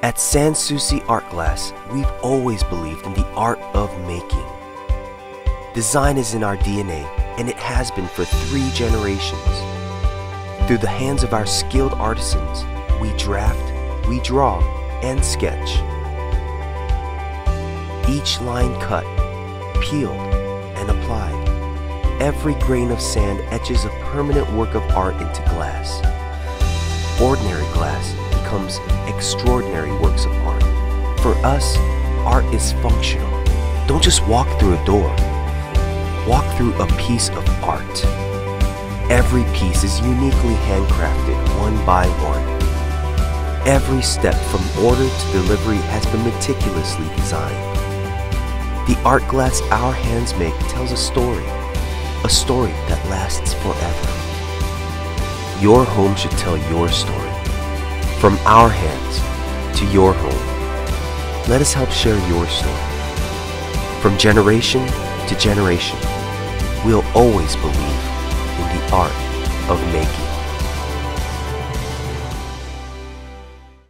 At Sans Soucie Art Glass, we've always believed in the art of making. Design is in our DNA, and it has been for three generations. Through the hands of our skilled artisans, we draft, we draw, and sketch. Each line cut, peeled, and applied. Every grain of sand etches a permanent work of art into glass. Ordinary becomes extraordinary works of art. For us, art is functional. Don't just walk through a door. Walk through a piece of art. Every piece is uniquely handcrafted one by one. Every step from order to delivery has been meticulously designed. The art glass our hands make tells a story, a story that lasts forever. Your home should tell your story. From our hands to your home. Let us help share your story. From generation to generation, we'll always believe in the art of making.